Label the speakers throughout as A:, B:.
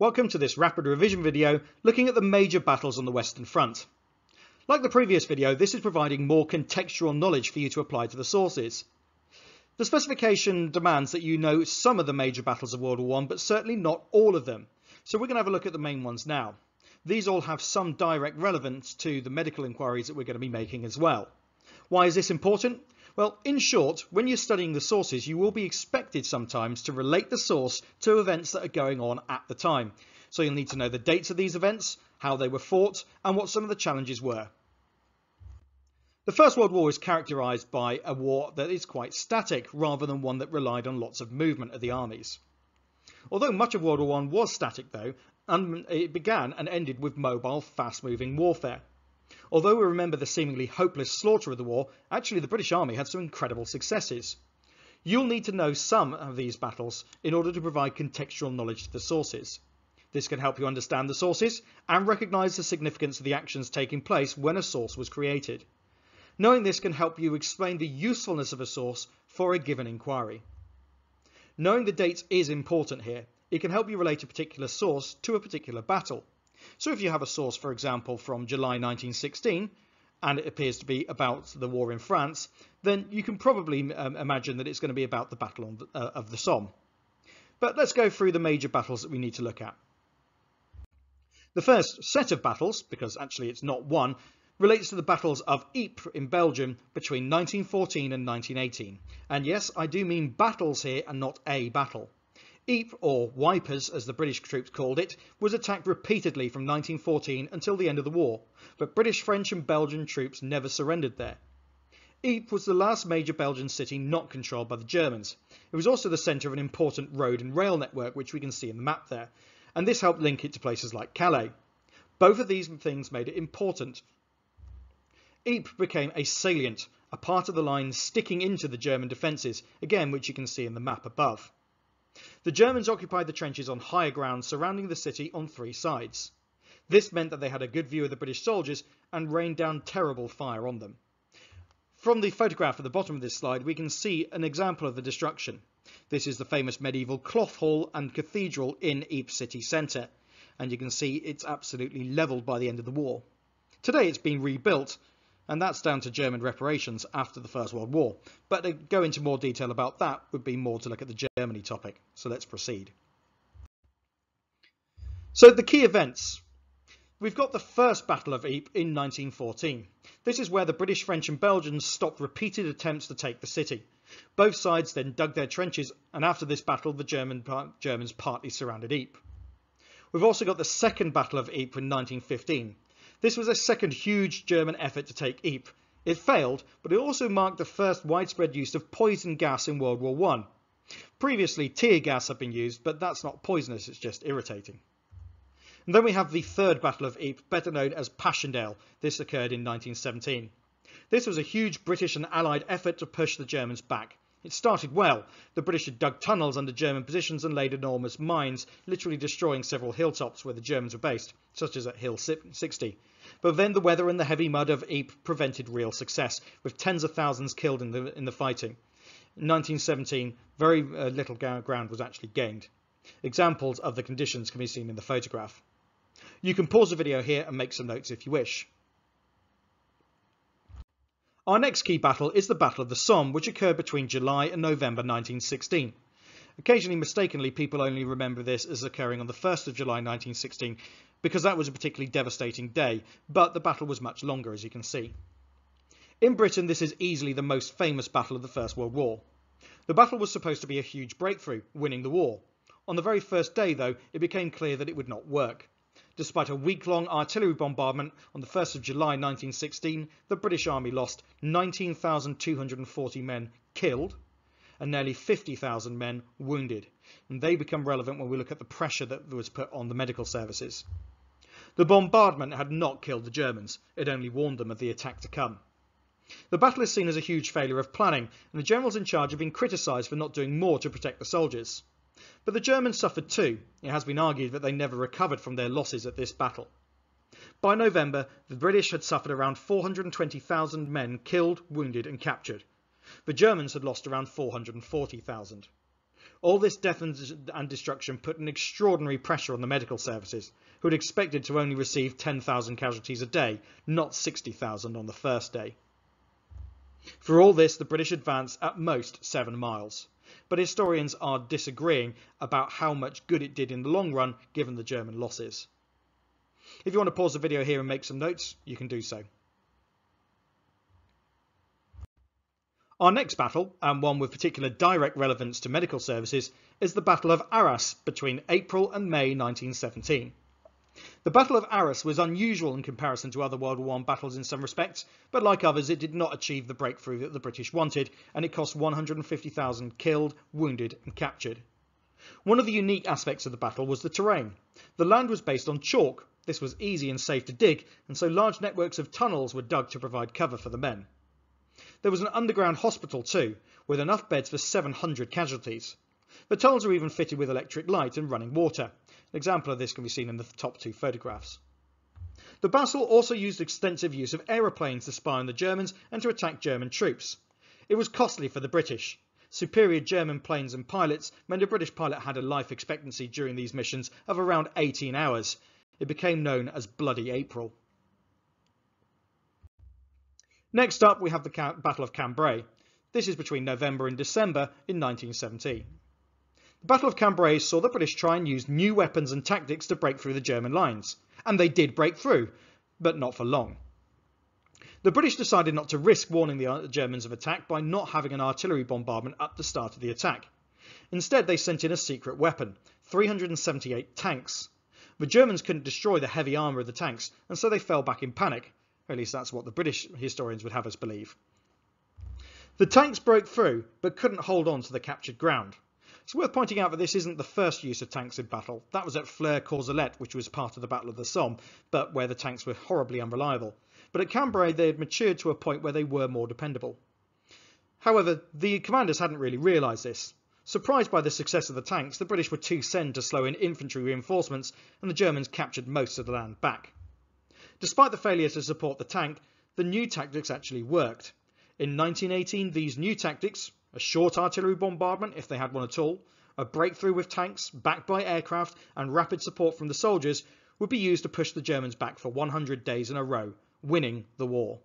A: Welcome to this rapid revision video looking at the major battles on the Western Front. Like the previous video, this is providing more contextual knowledge for you to apply to the sources. The specification demands that you know some of the major battles of World War I, but certainly not all of them. So we're going to have a look at the main ones now. These all have some direct relevance to the medical inquiries that we're going to be making as well. Why is this important? Well, in short, when you're studying the sources, you will be expected sometimes to relate the source to events that are going on at the time. So you'll need to know the dates of these events, how they were fought, and what some of the challenges were. The First World War is characterised by a war that is quite static rather than one that relied on lots of movement of the armies. Although much of World War I was static though, it began and ended with mobile, fast-moving warfare. Although we remember the seemingly hopeless slaughter of the war, actually the British Army had some incredible successes. You'll need to know some of these battles in order to provide contextual knowledge to the sources. This can help you understand the sources and recognise the significance of the actions taking place when a source was created. Knowing this can help you explain the usefulness of a source for a given inquiry. Knowing the dates is important here. It can help you relate a particular source to a particular battle. So if you have a source, for example, from July 1916, and it appears to be about the war in France, then you can probably um, imagine that it's going to be about the Battle the, uh, of the Somme. But let's go through the major battles that we need to look at. The first set of battles, because actually it's not one, relates to the battles of Ypres in Belgium between 1914 and 1918. And yes, I do mean battles here and not a battle. Ypres, or Wipers as the British troops called it, was attacked repeatedly from 1914 until the end of the war, but British, French and Belgian troops never surrendered there. Ypres was the last major Belgian city not controlled by the Germans. It was also the centre of an important road and rail network, which we can see in the map there, and this helped link it to places like Calais. Both of these things made it important. Ypres became a salient, a part of the line sticking into the German defences, again which you can see in the map above. The Germans occupied the trenches on higher ground surrounding the city on three sides. This meant that they had a good view of the British soldiers and rained down terrible fire on them. From the photograph at the bottom of this slide, we can see an example of the destruction. This is the famous medieval cloth hall and cathedral in Ypres city centre, and you can see it's absolutely levelled by the end of the war. Today it's been rebuilt, and that's down to German reparations after the First World War. But to go into more detail about that would be more to look at the Germany topic. So let's proceed. So the key events. We've got the first Battle of Ypres in 1914. This is where the British, French and Belgians stopped repeated attempts to take the city. Both sides then dug their trenches and after this battle the German, Germans partly surrounded Ypres. We've also got the second Battle of Ypres in 1915. This was a second huge German effort to take Ypres. It failed, but it also marked the first widespread use of poison gas in World War I. Previously, tear gas had been used, but that's not poisonous, it's just irritating. And then we have the third Battle of Ypres, better known as Passchendaele. This occurred in 1917. This was a huge British and Allied effort to push the Germans back. It started well. The British had dug tunnels under German positions and laid enormous mines, literally destroying several hilltops where the Germans were based, such as at Hill 60. But then the weather and the heavy mud of Ypres prevented real success, with tens of thousands killed in the, in the fighting. In 1917, very uh, little ground was actually gained. Examples of the conditions can be seen in the photograph. You can pause the video here and make some notes if you wish. Our next key battle is the Battle of the Somme, which occurred between July and November 1916. Occasionally, mistakenly, people only remember this as occurring on the 1st of July 1916, because that was a particularly devastating day, but the battle was much longer, as you can see. In Britain, this is easily the most famous battle of the First World War. The battle was supposed to be a huge breakthrough, winning the war. On the very first day, though, it became clear that it would not work. Despite a week-long artillery bombardment on the 1st of July 1916, the British Army lost 19,240 men killed and nearly 50,000 men wounded. And they become relevant when we look at the pressure that was put on the medical services. The bombardment had not killed the Germans, it only warned them of the attack to come. The battle is seen as a huge failure of planning, and the generals in charge have been criticised for not doing more to protect the soldiers. But the Germans suffered too. It has been argued that they never recovered from their losses at this battle. By November, the British had suffered around 420,000 men killed, wounded and captured. The Germans had lost around 440,000. All this death and destruction put an extraordinary pressure on the medical services, who had expected to only receive 10,000 casualties a day, not 60,000 on the first day. For all this, the British advanced at most seven miles, but historians are disagreeing about how much good it did in the long run given the German losses. If you want to pause the video here and make some notes, you can do so. Our next battle, and one with particular direct relevance to medical services, is the Battle of Arras between April and May 1917. The Battle of Arras was unusual in comparison to other World War I battles in some respects, but like others it did not achieve the breakthrough that the British wanted, and it cost 150,000 killed, wounded and captured. One of the unique aspects of the battle was the terrain. The land was based on chalk. This was easy and safe to dig, and so large networks of tunnels were dug to provide cover for the men. There was an underground hospital too, with enough beds for 700 casualties. The tunnels were even fitted with electric light and running water. An example of this can be seen in the top two photographs. The battle also used extensive use of aeroplanes to spy on the Germans and to attack German troops. It was costly for the British. Superior German planes and pilots meant a British pilot had a life expectancy during these missions of around 18 hours. It became known as Bloody April. Next up, we have the Battle of Cambrai. This is between November and December in 1917. The Battle of Cambrai saw the British try and use new weapons and tactics to break through the German lines. And they did break through, but not for long. The British decided not to risk warning the uh, Germans of attack by not having an artillery bombardment at the start of the attack. Instead, they sent in a secret weapon, 378 tanks. The Germans couldn't destroy the heavy armour of the tanks, and so they fell back in panic, at least that's what the British historians would have us believe. The tanks broke through, but couldn't hold on to the captured ground. It's worth pointing out that this isn't the first use of tanks in battle. That was at Flers-Courcelette, which was part of the Battle of the Somme, but where the tanks were horribly unreliable. But at Cambrai, they had matured to a point where they were more dependable. However, the commanders hadn't really realised this. Surprised by the success of the tanks, the British were too send to slow in infantry reinforcements, and the Germans captured most of the land back. Despite the failure to support the tank, the new tactics actually worked. In 1918, these new tactics, a short artillery bombardment if they had one at all, a breakthrough with tanks backed by aircraft and rapid support from the soldiers would be used to push the Germans back for 100 days in a row, winning the war.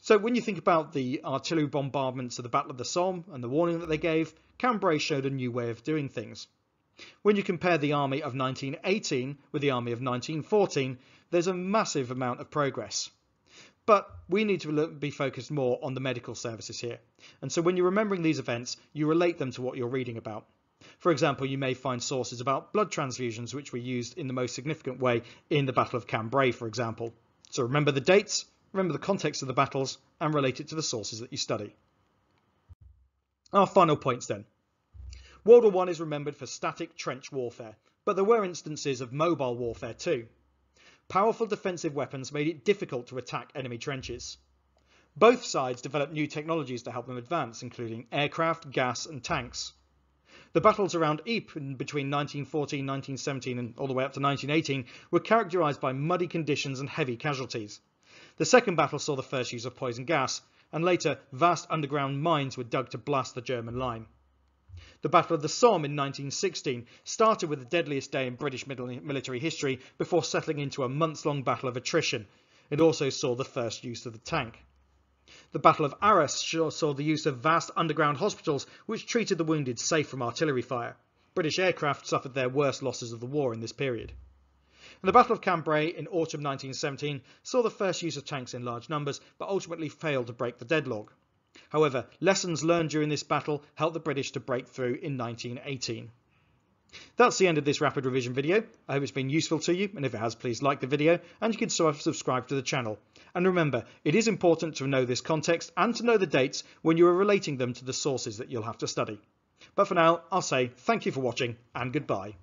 A: So when you think about the artillery bombardments of the Battle of the Somme and the warning that they gave, Cambrai showed a new way of doing things. When you compare the army of 1918 with the army of 1914, there's a massive amount of progress. But we need to be focused more on the medical services here. And so when you're remembering these events, you relate them to what you're reading about. For example, you may find sources about blood transfusions, which were used in the most significant way in the Battle of Cambrai, for example. So remember the dates, remember the context of the battles, and relate it to the sources that you study. Our final points then. World War I is remembered for static trench warfare, but there were instances of mobile warfare too. Powerful defensive weapons made it difficult to attack enemy trenches. Both sides developed new technologies to help them advance, including aircraft, gas and tanks. The battles around Ypres between 1914, 1917 and all the way up to 1918 were characterised by muddy conditions and heavy casualties. The second battle saw the first use of poison gas, and later vast underground mines were dug to blast the German line. The Battle of the Somme in 1916 started with the deadliest day in British military history before settling into a months-long battle of attrition. It also saw the first use of the tank. The Battle of Arras saw the use of vast underground hospitals which treated the wounded safe from artillery fire. British aircraft suffered their worst losses of the war in this period. And the Battle of Cambrai in autumn 1917 saw the first use of tanks in large numbers, but ultimately failed to break the deadlock. However, lessons learned during this battle helped the British to break through in 1918. That's the end of this rapid revision video. I hope it's been useful to you, and if it has, please like the video, and you can subscribe to the channel. And remember, it is important to know this context and to know the dates when you are relating them to the sources that you'll have to study. But for now, I'll say thank you for watching, and goodbye.